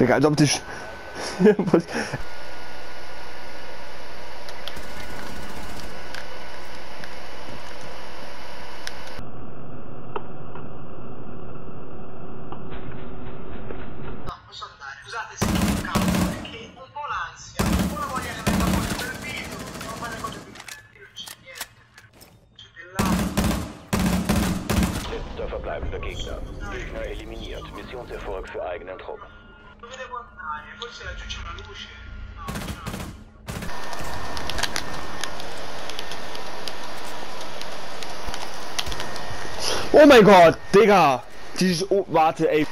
Digga, als ob die... verbleibender Gegner. Gegner eliminiert. Missionserfolg für eigenen Trupp. Oh mein Gott, Digga. Dieses, oh, warte, ey.